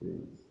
fez.